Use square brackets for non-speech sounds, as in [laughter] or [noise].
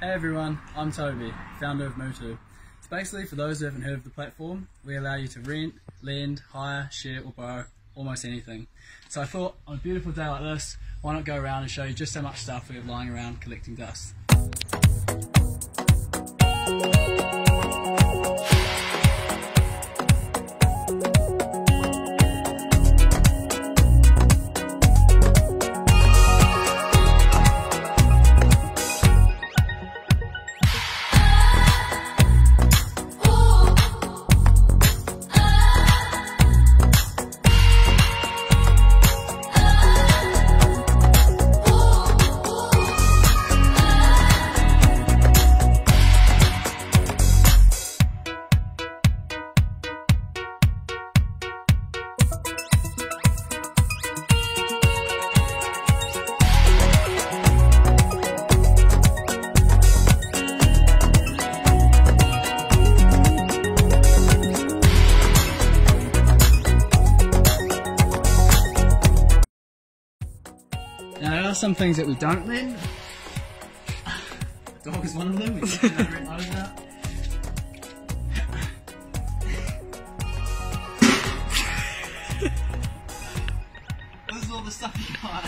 Hey everyone, I'm Toby, founder of Mutu. It's basically for those who haven't heard of the platform, we allow you to rent, lend, hire, share, or borrow almost anything. So I thought on a beautiful day like this, why not go around and show you just how much stuff we have lying around collecting dust. Now there are some things that we don't lend. [sighs] Dog is one of them. We definitely don't rent those out. this is all the stuff you got.